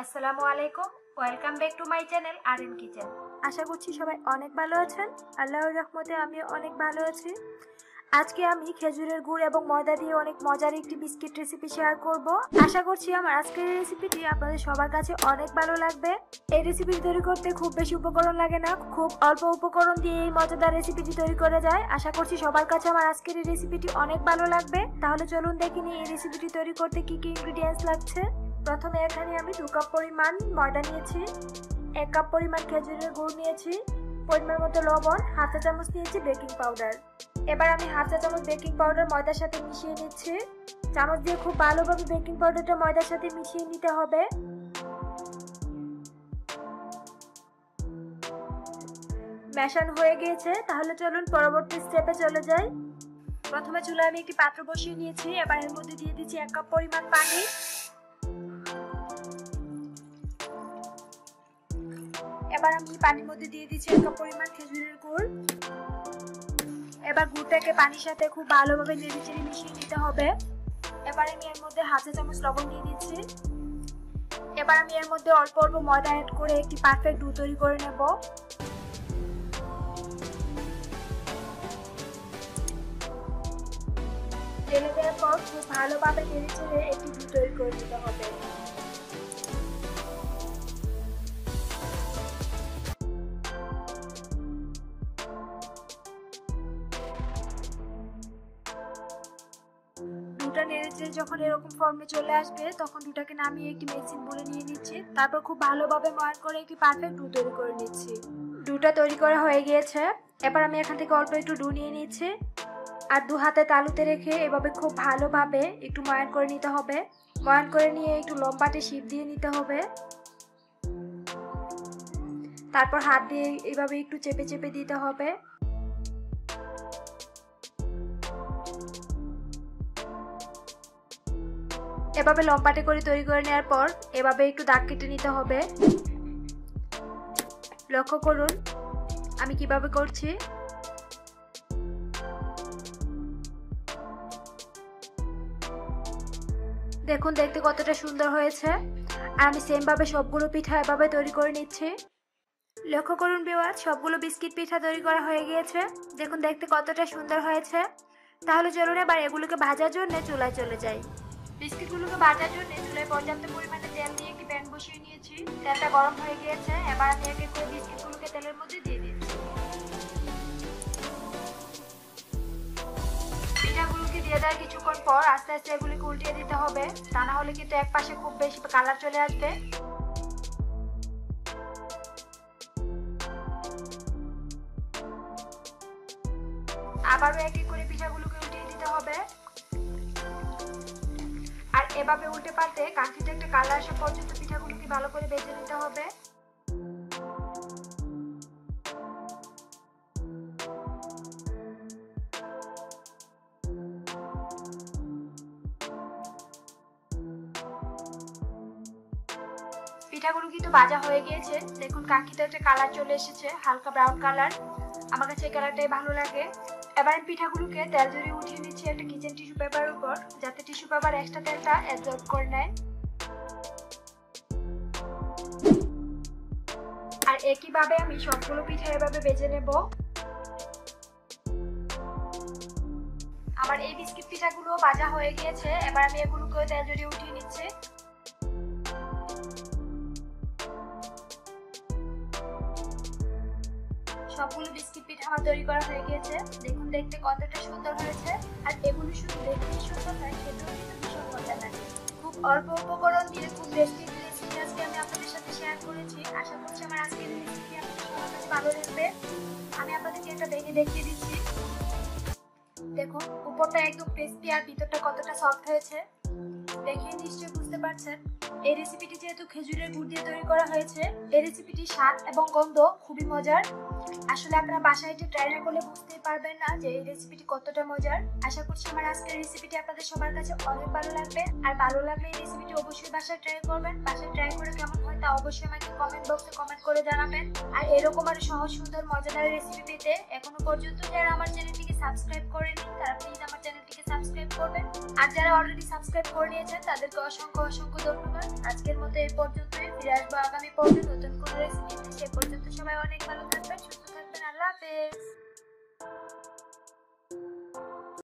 আসসালামু আলাইকুম, welcome back to my channel R N kitchen. আশা করছি সবাই অনেক ভালো আছেন। আল্লাহর রহমতে আমি অনেক ভালো আছি। আজকে আমি খেজুরের গুড় এবং ময়দা দিয়ে অনেক মজার একটি বিস্কিট রেসিপি শেয়ার করব। আশা করছি আমার আজকের রেসিপিটি আপনাদের সবার কাছে অনেক ভালো লাগবে। এই রেসিপিটি তৈরি করতে খুব বেশি উপকরণ লাগে না। খুব অল্প উপকরণ দিয়ে এই মজাদার রেসিপিটি তৈরি করা যায়। আশা করছি সবার কাছে আমার আজকের এই রেসিপিটি অনেক ভালো লাগবে। তাহলে চলুন দেখিনি এই রেসিপিটি তৈরি করতে কি কি ইনগ্রিডিয়েন্টস লাগছে। প্রথমে এখানে আমি দু কাপ পরিমাণ ময়দা নিয়েছি, এক কাপ পরিমাণ খেজুরের গুড় নিয়েছি, পরিমাণ মতো লবণ, হাফ চা চামচ নিয়েছি বেকিং পাউডার। এবার আমি হাফ চা চামচ বেকিং পাউডার ময়দার সাথে মিশিয়ে নিচ্ছি। চামচ দিয়ে খুব ভালোভাবে বেকিং পাউডারটা ময়দার সাথে মিশিয়ে নিতে হবে। মেশান হয়ে গিয়েছে, তাহলে চলুন পরবর্তী স্টেপে চলে যাই। প্রথমে চুলায় আমি একটি পাত্র বসিয়ে নিয়েছি, এবার এর মধ্যে দিয়ে দিচ্ছি এক কাপ পরিমাণ পানি। এবার আমি পানির মধ্যে দিয়ে দিচ্ছি এক পরিমাণ খেজুরের গুড়। এবার গুড়টাকে পানির সাথে খুব ভালোভাবে নেড়ে চেড়ে মিশিয়ে নিতে হবে। এবার আমি এর মধ্যে হাতে চামচ লবণ দিয়ে দিচ্ছি। এবার আমি এর মধ্যে অল্প অল্প ময়দা অ্যাড করে একটি পারফেক্ট ডু তৈরি করে নেব। দেওয়ার পর খুব ভালোভাবে নেড়ে চেড়ে একটি ডু তৈরি করে নিতে হবে। দুটা নেড়েছে যখন এরকম ফর্মে চলে আসবে, তখন দুটাকে নামিয়ে একটি মেশিন বলে নিয়ে নিচ্ছি। তারপর খুব ভালোভাবে ময়ান করে একটি পারফেক্ট ডু তৈরি করে নিচ্ছি। ডুটা তৈরি করা হয়ে গিয়েছে। এবার আমি এখান থেকে অল্প একটু ডু নিয়ে নিচ্ছি। আর দু হাতে তালুতে রেখে এভাবে খুব ভালোভাবে একটু ময়ান করে নিতে হবে। ময়ান করে নিয়ে একটু লম্বাটে শিপ দিয়ে নিতে হবে। তারপর হাত দিয়ে এভাবে একটু চেপে চেপে দিতে হবে। এভাবে লম্বাটে করে তৈরি করে নেওয়ার পর এভাবে একটু দাগ কেটে নিতে হবে। লক্ষ্য করুন, আমি কীভাবে করছি। দেখুন, দেখতে কতটা সুন্দর হয়েছে। আর আমি সেম ভাবে সবগুলো পিঠা এভাবে তৈরি করে নিচ্ছি। লক্ষ্য করুন বিওয়ার সবগুলো বিস্কিট পিঠা তৈরি করা হয়ে গিয়েছে। দেখুন, দেখতে কতটা সুন্দর হয়েছে। তাহলে চলুন এবার এগুলোকে ভাজার জন্য চুলায় চলে যাই। বিস্কিটগুলোকে ভাজার জন্য চুলায় পর্যাপ্ত পরিমাণে তেল দিয়ে একটি প্যান বসিয়ে নিয়েছি। তেলটা গরম হয়ে গিয়েছে, এবার আমি এক এক করে বিস্কিটগুলোকে তেলের মধ্যে দিয়ে দিচ্ছি। পিঠাগুলোকে দিয়ে দেওয়ার কিছুক্ষণ পর আস্তে আস্তে এগুলিকে উল্টিয়ে দিতে হবে। তা না হলে কিন্তু এক পাশে খুব বেশি কালার চলে আসবে। আবারও এক এক করে পিঠাগুলোকে উল্টিয়ে দিতে হবে। এভাবে উল্টে পাল্টে কাঁচিতে একটা কালার আসা পর্যন্ত পিঠাগুলোকে ভালো করে বেজে নিতে হবে? পিঠাগুলো কিন্তু ভাজা হয়ে গিয়েছে। দেখুন কাঁকিতে একটা কালার চলে এসেছে, হালকা ব্রাউন কালার আমার কাছে এই কালারটাই ভালো লাগে। এবার পিঠাগুলোকে তেল জড়িয়ে উঠিয়ে নিচ্ছি একটা কিচেন টিস্যু পেপারের উপর যাতে টিস্যু পেপার এক্সট্রা তেলটা অ্যাবজর্ব করে নেয়। আর একইভাবে আমি সবগুলো পিঠা এভাবে বেজে নেব। আমার এই বিস্কিট পিঠাগুলো ভাজা হয়ে গিয়েছে। এবার আমি এগুলোকে তেল জড়িয়ে উঠিয়ে নিচ্ছি। সবগুলো বিস্কিট পিঠা আমার তৈরি করা হয়ে গিয়েছে। দেখুন, দেখতে কতটা সুন্দর হয়েছে। আর এগুলো শুধু দেখতে সুন্দর নয়, খেতেও কিন্তু ভীষণ মজা লাগে। খুব অল্প উপকরণ দিয়ে খুব টেস্টি রেসিপি আজকে আমি আপনাদের সাথে শেয়ার করেছি। আশা করছি আমার আজকের রেসিপি আপনাদের সবার কাছে ভালো লাগবে। আমি আপনাদেরকে একটা ভেঙে দেখিয়ে দিচ্ছি। দেখুন, উপরটা একদম ক্রিস্পি আর ভিতরটা কতটা সফট হয়েছে। দেখে নিশ্চয়ই বুঝতে পারছেন? এই রেসিপিটি যেহেতু খেজুরের গুড় দিয়ে তৈরি করা হয়েছে, এই রেসিপিটি স্বাদ এবং গন্ধ খুবই মজার। আসলে আপনারা বাসায় এটি ট্রাই না করলে বুঝতেই পারবেন না যে এই রেসিপিটি কতটা মজার। আশা করছি আমার আজকের রেসিপিটি আপনাদের সবার কাছে অনেক ভালো লাগবে। আর ভালো লাগলে এই রেসিপিটি অবশ্যই বাসায় ট্রাই করবেন। বাসায় ট্রাই করে কেমন হয় তা অবশ্যই আমাকে কমেন্ট বক্সে কমেন্ট করে জানাবেন। আর এরকম আরও সহজ, সুন্দর, মজাদার রেসিপি পেতে এখনও পর্যন্ত যারা আমার চ্যানেলটিকে সাবস্ক্রাইব করেনি, তারা প্লিজ আমার চ্যানেলটিকে সাবস্ক্রাইব করবেন। আর যারা অলরেডি সাবস্ক্রাইব করে নিয়েছেন, তাদেরকে অসংখ্য অসংখ্য ধন্যবাদ। আজকের মতো এই পর্যন্তই। ফিরে আসব আগামী পর্বে নতুন কোনো রেসিপি সে পর্যন্ত সবাই অনেক ভালো থাকবেন, সুস্থ থাকবেন। আল্লাহ হাফেজ।